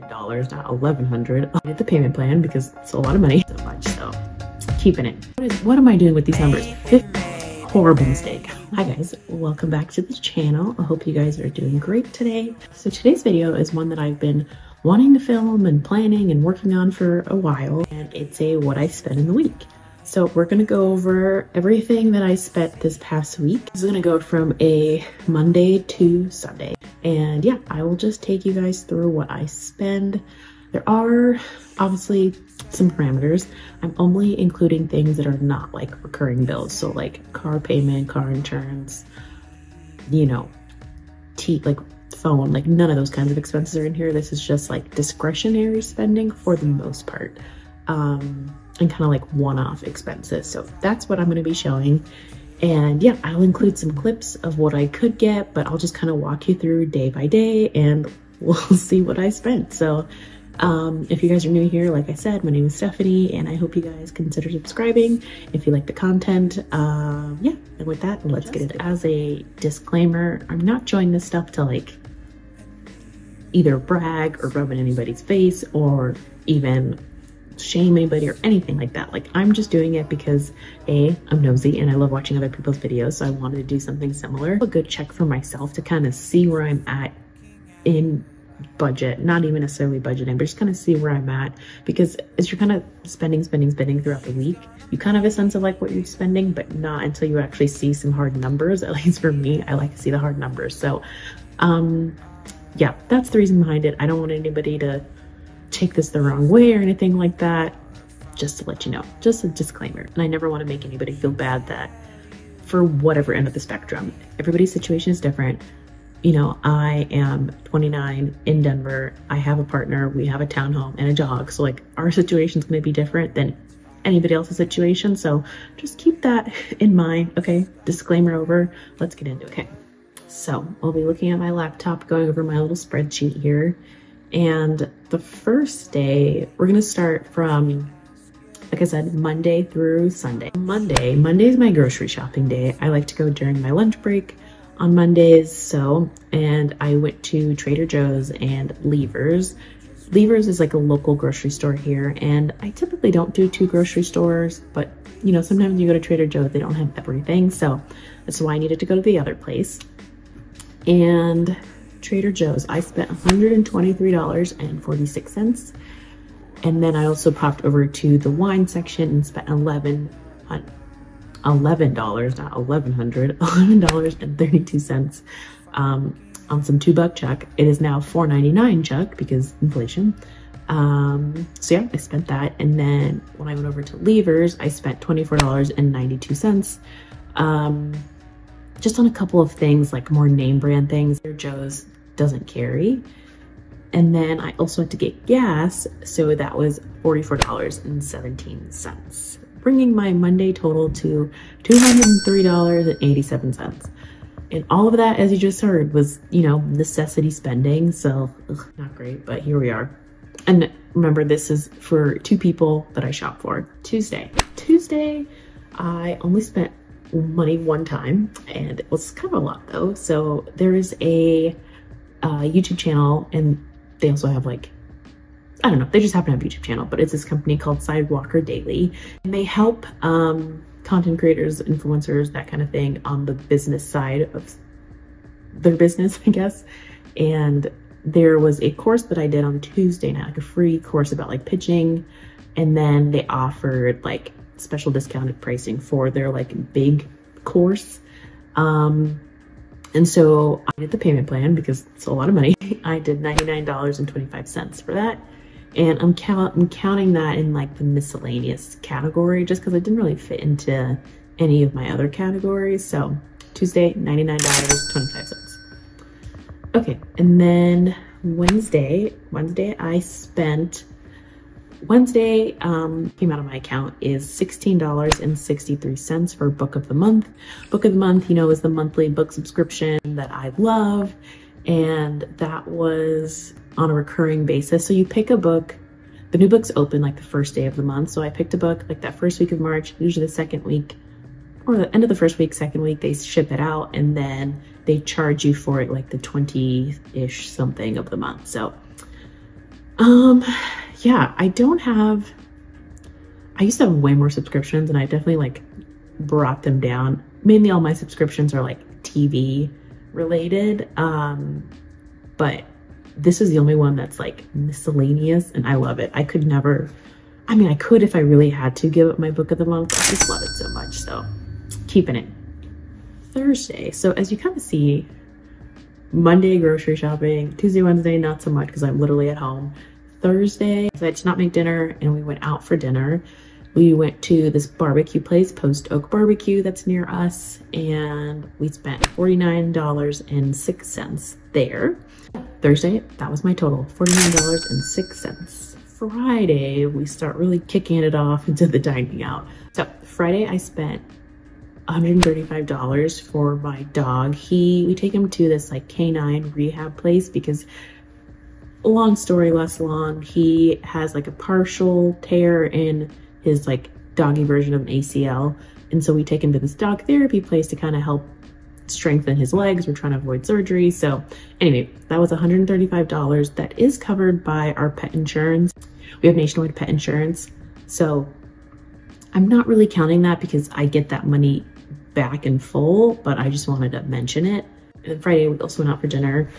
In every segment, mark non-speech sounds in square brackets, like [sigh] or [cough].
dollars, not eleven hundred. I did the payment plan because it's a lot of money, so much. So keeping it. What, is, what am I doing with these numbers? Horrible mistake. Hi guys, welcome back to the channel. I hope you guys are doing great today. So today's video is one that I've been wanting to film and planning and working on for a while, and it's a what I spent in the week. So we're gonna go over everything that I spent this past week. This is gonna go from a Monday to Sunday. And yeah, I will just take you guys through what I spend. There are obviously some parameters. I'm only including things that are not like recurring bills. So like car payment, car insurance, you know, t like phone, like none of those kinds of expenses are in here. This is just like discretionary spending for the most part. Um, and kind of like one-off expenses. So that's what I'm going to be showing. And yeah, I'll include some clips of what I could get, but I'll just kind of walk you through day by day and [laughs] we'll see what I spent. So um, if you guys are new here, like I said, my name is Stephanie and I hope you guys consider subscribing if you like the content. Um, yeah, and with that, let's get it. As a disclaimer, I'm not showing this stuff to like either brag or rub in anybody's face or even shame anybody or anything like that. Like I'm just doing it because A, I'm nosy and I love watching other people's videos. So I wanted to do something similar. A good check for myself to kind of see where I'm at in budget, not even necessarily budgeting, but just kind of see where I'm at. Because as you're kind of spending, spending, spending throughout the week, you kind of have a sense of like what you're spending, but not until you actually see some hard numbers. [laughs] At least for me, I like to see the hard numbers. So um yeah, that's the reason behind it. I don't want anybody to take this the wrong way or anything like that. Just to let you know, just a disclaimer. And I never want to make anybody feel bad that for whatever end of the spectrum, everybody's situation is different. You know, I am 29 in Denver. I have a partner. We have a townhome and a dog. So like our situation is going to be different than anybody else's situation. So just keep that [laughs] in mind. Okay. Disclaimer over. Let's get into it. Okay. So I'll be looking at my laptop, going over my little spreadsheet here. And the first day, we're gonna start from, like I said, Monday through Sunday. Monday, Monday is my grocery shopping day. I like to go during my lunch break on Mondays, so, and I went to Trader Joe's and Leevers. Leevers is like a local grocery store here, and I typically don't do two grocery stores, but you know, sometimes you go to Trader Joe's, they don't have everything, so that's why I needed to go to the other place. And Trader Joe's, I spent $123.46. And then I also popped over to the wine section and spent 11 $11, not 1100 [laughs] $11.32 um, on some two buck chuck. It is now 4.99 chuck because inflation. Um, so yeah, I spent that. And then when I went over to Leevers, I spent $24.92. Um, just on a couple of things like more name brand things. Joe's doesn't carry. And then I also had to get gas, so that was $44.17, bringing my Monday total to $203.87. And all of that, as you just heard, was, you know, necessity spending. So ugh, not great, but here we are. And remember, this is for two people that I shop for. Tuesday. Tuesday, I only spent money one time and it was kind of a lot though. So there is a uh, YouTube channel and they also have like, I don't know, they just happen to have a YouTube channel, but it's this company called Sidewalker Daily. And they help um, content creators, influencers, that kind of thing on the business side of their business, [laughs] I guess. And there was a course that I did on Tuesday night, like a free course about like pitching. And then they offered like special discounted pricing for their like big course. Um, and so I did the payment plan because it's a lot of money. [laughs] I did $99.25 for that. And I'm, count I'm counting that in like the miscellaneous category just because it didn't really fit into any of my other categories. So Tuesday, $99.25. Okay, and then Wednesday, Wednesday I spent Wednesday um, came out of my account is $16.63 for book of the month. Book of the month, you know, is the monthly book subscription that I love. And that was on a recurring basis. So you pick a book, the new books open like the first day of the month. So I picked a book like that first week of March, usually the second week or the end of the first week, second week, they ship it out and then they charge you for it like the 20 ish something of the month. So Um, yeah, I don't have, I used to have way more subscriptions and I definitely like brought them down. Mainly all my subscriptions are like TV related. Um, but this is the only one that's like miscellaneous and I love it. I could never, I mean, I could if I really had to give up my book of the month. I just love it so much. So keeping it. Thursday. So as you kind of see, Monday grocery shopping, Tuesday, Wednesday, not so much because I'm literally at home. Thursday, I did not make dinner and we went out for dinner. We went to this barbecue place, Post Oak Barbecue, that's near us, and we spent $49.06 there. Thursday, that was my total, $49.06. Friday, we start really kicking it off into the dining out. So Friday, I spent $135 for my dog. He, we take him to this like canine rehab place because long story less long, he has like a partial tear in his like doggy version of an ACL. And so we take him to this dog therapy place to kind of help strengthen his legs. We're trying to avoid surgery. So anyway, that was $135. That is covered by our pet insurance. We have nationwide pet insurance. So I'm not really counting that because I get that money back in full, but I just wanted to mention it. And Friday, we also went out for dinner.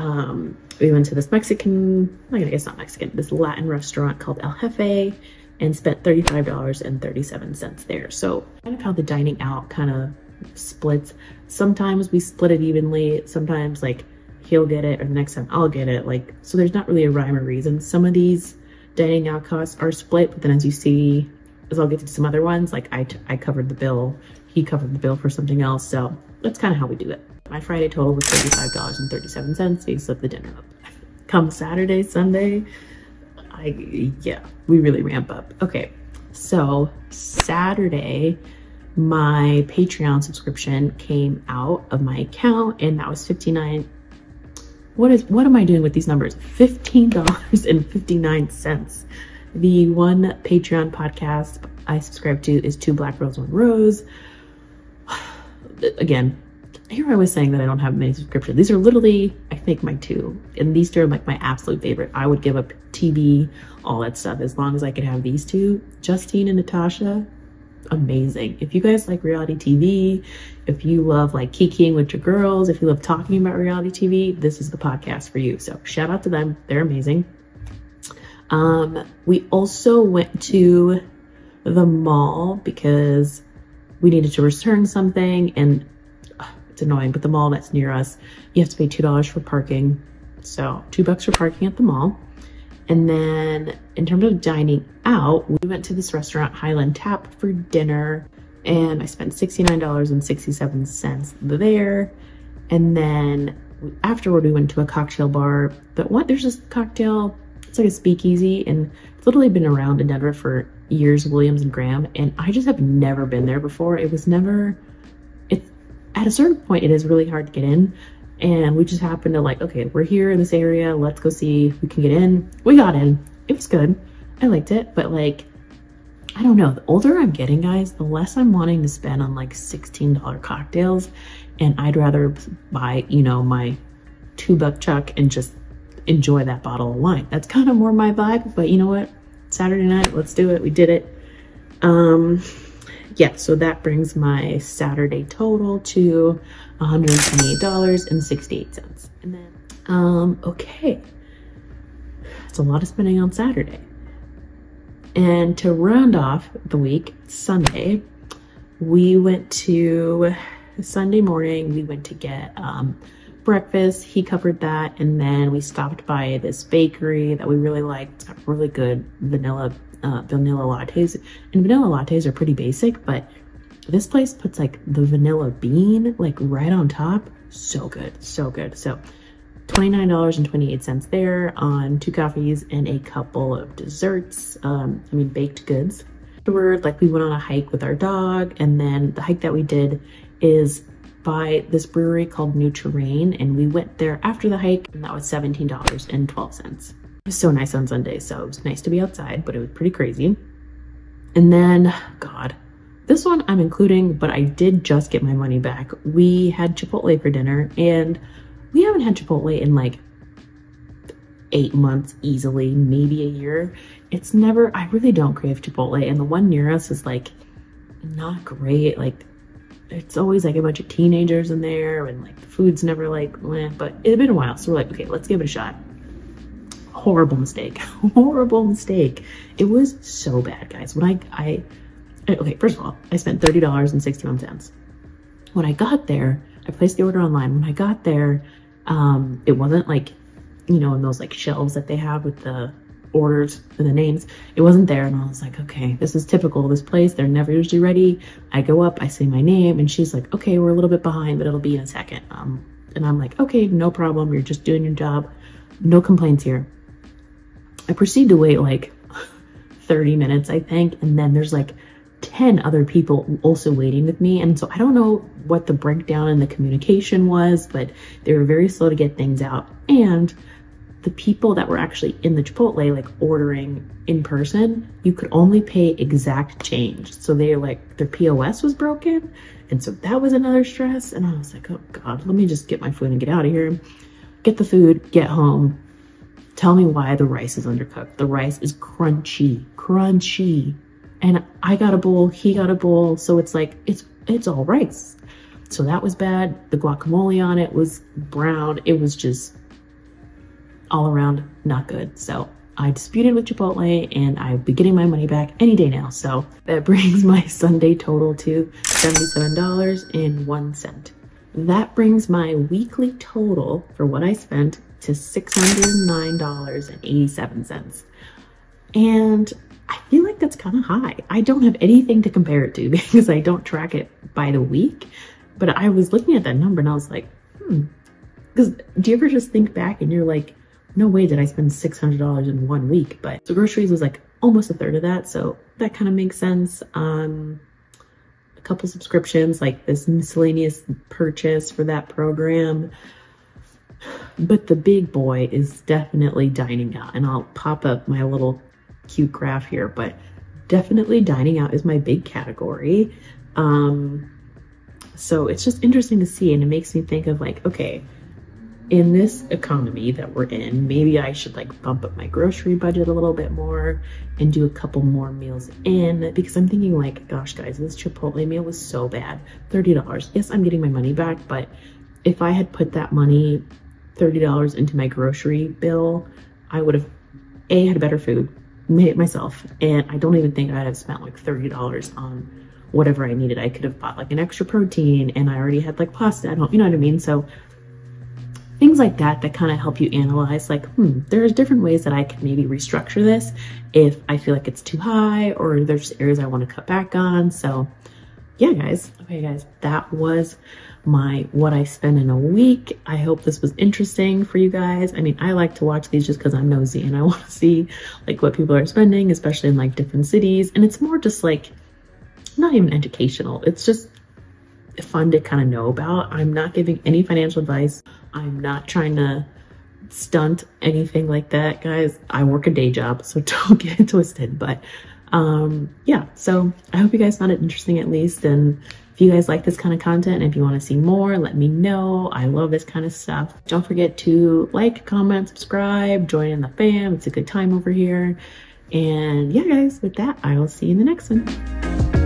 Um, we went to this Mexican, I guess not Mexican, this Latin restaurant called El Jefe and spent $35.37 there. So kind of how the dining out kind of splits. Sometimes we split it evenly. Sometimes like he'll get it or the next time I'll get it. Like, so there's not really a rhyme or reason. Some of these dining out costs are split, but then as you see, as I'll get to some other ones, like I, I covered the bill, he covered the bill for something else. So that's kind of how we do it. My Friday total was $35.37. We split the dinner up. Come Saturday, Sunday, I, yeah, we really ramp up. Okay, so Saturday, my Patreon subscription came out of my account and that was 59 what is what am I doing with these numbers? $15.59. The one Patreon podcast I subscribe to is Two Black Rose, One Rose. [sighs] Again, here I was saying that I don't have many subscriptions. These are literally, I think, my two. And these two are like my absolute favorite. I would give up TV, all that stuff, as long as I could have these two. Justine and Natasha, amazing. If you guys like reality TV, if you love like kikiing with your girls, if you love talking about reality TV, this is the podcast for you. So shout out to them. They're amazing. Um, we also went to the mall because we needed to return something and it's annoying, but the mall that's near us, you have to pay $2 for parking. So two bucks for parking at the mall. And then in terms of dining out, we went to this restaurant, Highland Tap, for dinner. And I spent $69.67 there. And then afterward, we went to a cocktail bar. But what? There's this cocktail, it's like a speakeasy. And it's literally been around in Denver for years, Williams and Graham. And I just have never been there before. It was never at a certain point, it is really hard to get in. And we just happened to like, okay, we're here in this area. Let's go see if we can get in. We got in. It was good. I liked it. But like, I don't know. The older I'm getting, guys, the less I'm wanting to spend on like $16 cocktails. And I'd rather buy, you know, my two buck chuck and just enjoy that bottle of wine. That's kind of more my vibe. But you know what? Saturday night, let's do it. We did it. Um, yeah, so that brings my Saturday total to $128.68. And then, um, okay. It's a lot of spending on Saturday. And to round off the week, Sunday, we went to Sunday morning, we went to get um, breakfast. He covered that. And then we stopped by this bakery that we really liked. really good vanilla uh, vanilla lattes. And vanilla lattes are pretty basic, but this place puts like the vanilla bean like right on top. So good, so good. So $29.28 there on two coffees and a couple of desserts. Um, I mean, baked goods. Afterward, like we went on a hike with our dog and then the hike that we did is by this brewery called New Terrain and we went there after the hike and that was $17.12 was so nice on Sunday, so it was nice to be outside, but it was pretty crazy. And then, God, this one I'm including, but I did just get my money back. We had Chipotle for dinner, and we haven't had Chipotle in like eight months easily, maybe a year. It's never, I really don't crave Chipotle. And the one near us is like not great. Like it's always like a bunch of teenagers in there and like the food's never like, eh, but it had been a while. So we're like, okay, let's give it a shot. Horrible mistake. [laughs] Horrible mistake. It was so bad, guys. When I, I, okay, first of all, I spent $30.61. When I got there, I placed the order online. When I got there, um, it wasn't like, you know, in those like shelves that they have with the orders and the names. It wasn't there. And I was like, okay, this is typical this place. They're never usually ready. I go up, I say my name, and she's like, okay, we're a little bit behind, but it'll be in a second. Um, and I'm like, okay, no problem. You're just doing your job. No complaints here. I proceed to wait like 30 minutes, I think. And then there's like 10 other people also waiting with me. And so I don't know what the breakdown in the communication was, but they were very slow to get things out. And the people that were actually in the Chipotle, like ordering in person, you could only pay exact change. So they like, their POS was broken. And so that was another stress. And I was like, oh God, let me just get my food and get out of here. Get the food, get home. Tell me why the rice is undercooked. The rice is crunchy, crunchy. And I got a bowl, he got a bowl. So it's like, it's, it's all rice. So that was bad. The guacamole on it was brown. It was just all around not good. So I disputed with Chipotle and I'll be getting my money back any day now. So that [laughs] brings my Sunday total to $77.01. That brings my weekly total for what I spent to $609.87. And I feel like that's kind of high. I don't have anything to compare it to [laughs] because I don't track it by the week. But I was looking at that number and I was like, hmm. Because do you ever just think back and you're like, no way did I spend $600 in one week, but the groceries was like almost a third of that. So that kind of makes sense. Um, a couple subscriptions, like this miscellaneous purchase for that program. But the big boy is definitely dining out. And I'll pop up my little cute graph here, but definitely dining out is my big category. Um, so it's just interesting to see. And it makes me think of like, okay, in this economy that we're in, maybe I should like bump up my grocery budget a little bit more and do a couple more meals in because I'm thinking like, gosh, guys, this Chipotle meal was so bad. $30. Yes, I'm getting my money back, but if I had put that money, $30 into my grocery bill, I would have A, had better food, made it myself. And I don't even think I'd have spent like $30 on whatever I needed. I could have bought like an extra protein and I already had like pasta. I don't, you know what I mean? So things like that that kind of help you analyze like hmm there's different ways that i could maybe restructure this if i feel like it's too high or there's areas i want to cut back on so yeah guys okay guys that was my what i spend in a week i hope this was interesting for you guys i mean i like to watch these just because i'm nosy and i [laughs] want to see like what people are spending especially in like different cities and it's more just like not even educational it's just fun to kind of know about. I'm not giving any financial advice. I'm not trying to stunt anything like that, guys. I work a day job, so [laughs] don't get it twisted. But um, yeah, so I hope you guys found it interesting at least. And if you guys like this kind of content if you want to see more, let me know. I love this kind of stuff. Don't forget to like, comment, subscribe, join in the fam. It's a good time over here. And yeah, guys, with that, I will see you in the next one.